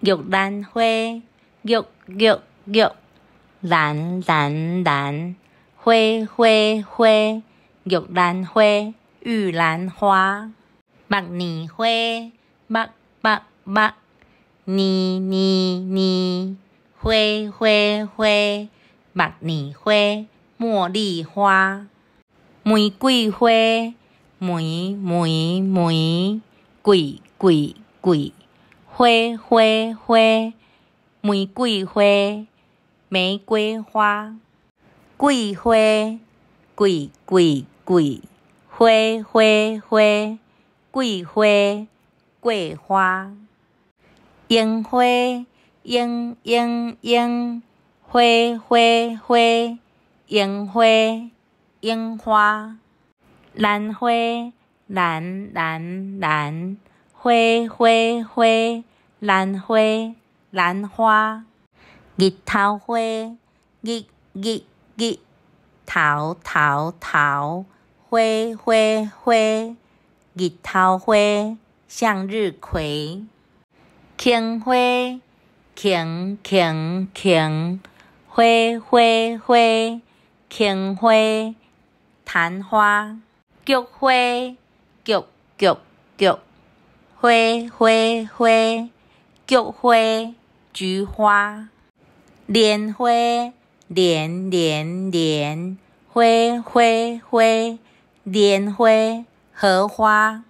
玉兰花，玉玉玉，兰兰兰，花花花，玉兰花，玉兰花，木年花，木木木，年年年，花花花，木年花，茉莉花，玫瑰花，玫玫玫，桂桂桂。花花花，玫瑰花，玫瑰花，桂花，桂桂桂，花花花，桂花，桂花，樱花，樱樱樱，花花花，樱花，樱花，兰花，兰兰兰。花花花，兰花兰花，日头花，日日日，头头头，花花花，日头花，向日葵，青花，青青青，花花花，青花，昙花，菊花，菊菊菊。花花花，菊花，菊花，莲花，莲莲莲，花花花，莲花，荷花。